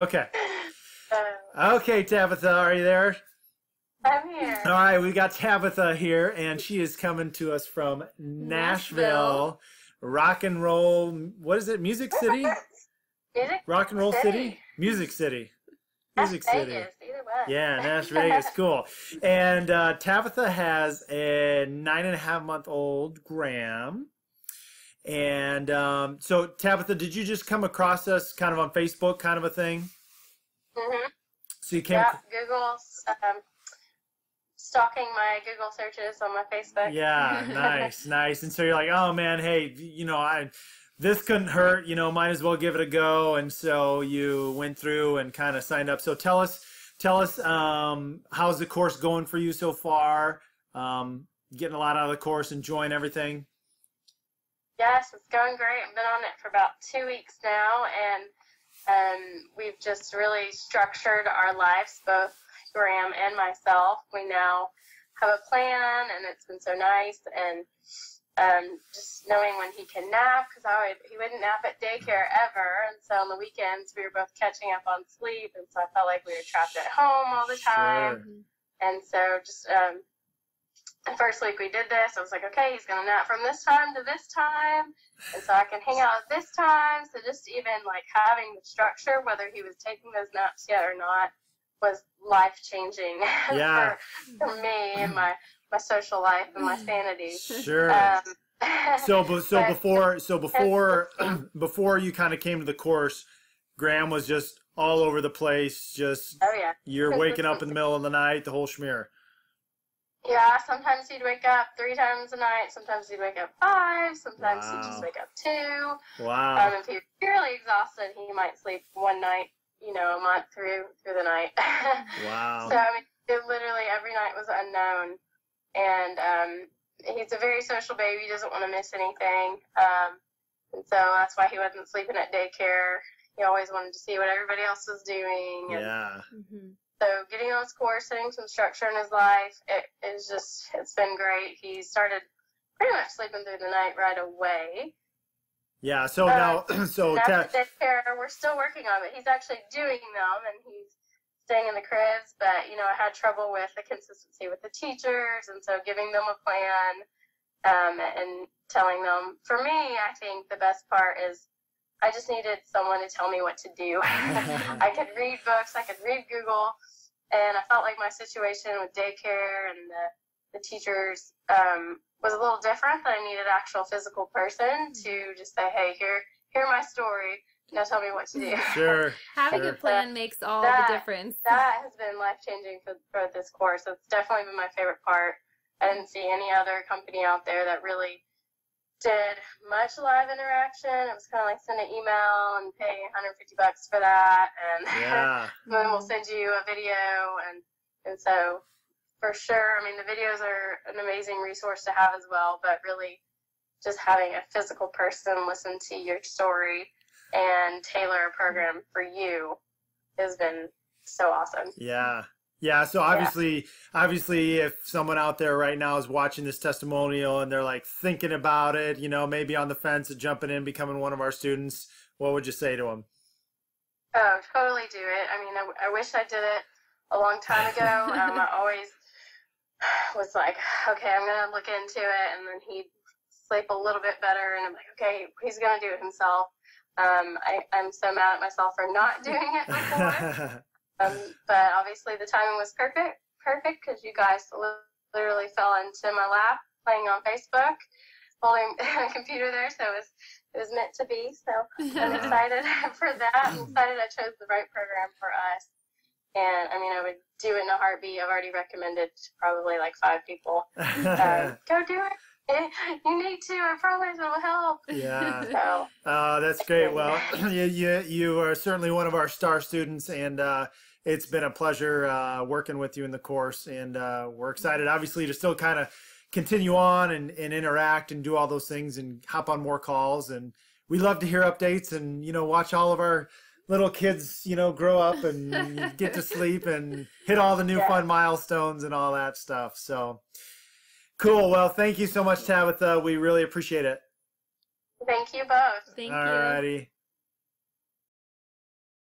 Okay. Okay, Tabitha, are you there? I'm here. All right, we got Tabitha here, and she is coming to us from Nashville, Nashville. rock and roll. What is it? Music City? Music Rock and Roll City. City? Music City. Music City. Vegas, either way. Yeah, Nash Vegas, cool. And uh, Tabitha has a nine and a half month old Graham. And um, so, Tabitha, did you just come across us kind of on Facebook, kind of a thing? Mm-hmm. So you came. Yeah, Google's um, stalking my Google searches on my Facebook. Yeah, nice, nice. And so you're like, oh man, hey, you know, I this couldn't hurt. You know, might as well give it a go. And so you went through and kind of signed up. So tell us, tell us, um, how's the course going for you so far? Um, getting a lot out of the course, enjoying everything. Yes, it's going great. I've been on it for about two weeks now, and um, we've just really structured our lives, both Graham and myself. We now have a plan, and it's been so nice. And um, just knowing when he can nap, because I would, he wouldn't nap at daycare ever, and so on the weekends we were both catching up on sleep, and so I felt like we were trapped at home all the time. Sure. And so just um, the first week we did this, I was like, okay, he's gonna nap from this time to this time, and so I can hang out at this time. So just even like having the structure, whether he was taking those naps yet or not, was life changing Yeah. for, for me and my my social life and my sanity. Sure. Um, so, be- so but- before, so before, before you kind of came to the course, Graham was just all over the place. Just oh yeah. you're waking up in the middle of the night, the whole schmear. Yeah, sometimes he'd wake up three times a night. Sometimes he'd wake up five. Sometimes he'd just wake up two. Wow. Um, if he's purely exhausted, he might sleep one night, you know, a month through through the night. Wow. So I mean, it literally every night was unknown, and um, he's a very social baby. He doesn't want to miss anything, um, and so that's why he wasn't sleeping at daycare. He always wanted to see what everybody else was doing, and Yeah. Mhm. So getting on his course, setting some structure in his life, it is just it's been great. He started pretty much sleeping through the night right away. Yeah. So Uh, now, so daycare. We're still working on it. He's actually doing them, and he's staying in the cribs. But you know, I had trouble with the consistency with the teachers, and so giving them a plan um, and telling them. For me, I think the best part is I just needed someone to tell me what to do. I could read books, I could read Google, and I felt like my situation with daycare and the, the teachers um, was a little different. That I needed an actual physical person to just say, "Hey, here, hear my story. Now tell me what to do." sure. Having Sure. a plan makes all That- the difference. that has been life changing for, for this course. It's definitely been my favorite part. I didn't see any other company out there that really did much live interaction. It was kind of like send an email and pay 150 bucks for that, and Yeah. then we'll send you a video, and and so for sure. I mean, the videos are an amazing resource to have as well, but really, just having a physical person listen to your story and tailor a program for you has been so awesome. Yeah. Yeah, so obviously obviously if someone out there right now is watching this testimonial and they're like thinking about it, you know, maybe on the fence of jumping in becoming one of our students, what would you say to them? Oh, totally do it. I mean, I, I wish I did it a long time ago. Um, I always was like, okay, I'm gonna look into it, and then he'd sleep a little bit better, and I'm like, okay, he's gonna do it himself. Um, I, I'm so mad at myself for not doing it before. um, but obviously the timing was perfect, perfect because you guys li- literally fell into my lap playing on Facebook, holding a computer there, so it was it was meant to be. So I'm excited for that. I'm excited I chose the right program for us. And I mean, I would do it in a heartbeat. I've already recommended to probably like five people. Um, go do it. You need to. I promise it will help. yeah. So Uh, that's great. Well, you, you you are certainly one of our star students, and uh, it's been a pleasure uh, working with you in the course. And uh, we're excited, obviously, to still kind of continue on and, and interact and do all those things and hop on more calls. And we love to hear updates and you know watch all of our little kids you know grow up and get to sleep and hit all the new Yeah. fun milestones and all that stuff. So cool. Well, thank you so much, Tabitha. We really appreciate it. thank you both. Thank you. Alrighty.